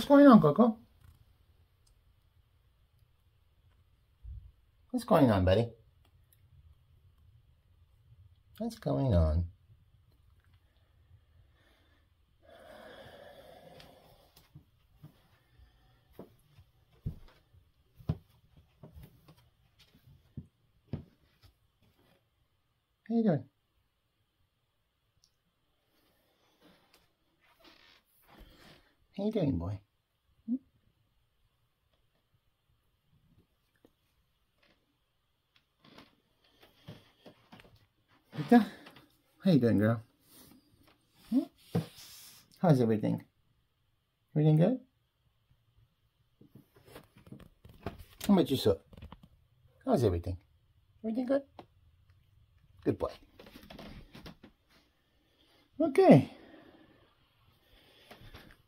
What's going on, Coco? What's going on, buddy? What's going on? How you doing? How you doing, boy? Rita, how you doing, girl? Hmm? How's everything? Everything good? How about you, sir? How's everything? Everything good? Good boy. Okay.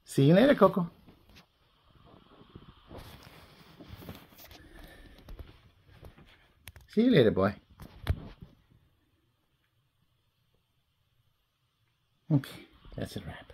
See you later, Coco. See you later, boy. Okay, that's a wrap.